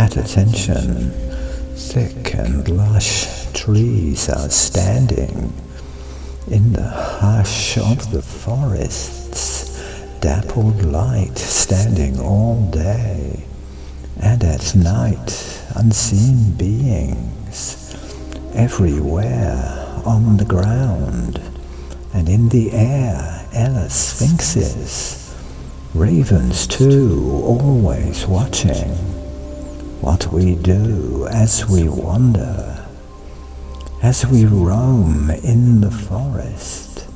At attention, thick and lush trees are standing in the hush of the forests, dappled light standing all day, and at night unseen beings everywhere on the ground and in the air Elesphinxes, ravens too, always watching what we do as we wander, as we roam in the forest,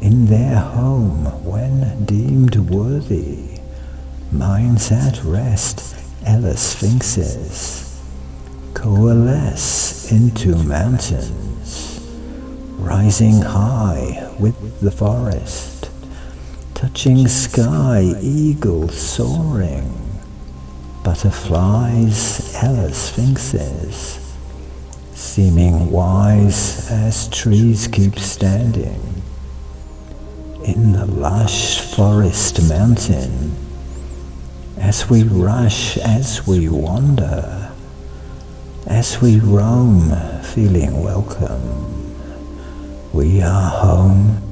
in their home when deemed worthy, minds at rest, Elesphinxes, coalesce into mountains, rising high with the forest, touching sky, eagles soaring, butterflies, Elesphinxes, seeming wise as trees keep standing in the lush forest mountain, as we rush, as we wander, as we roam, feeling welcome. We are home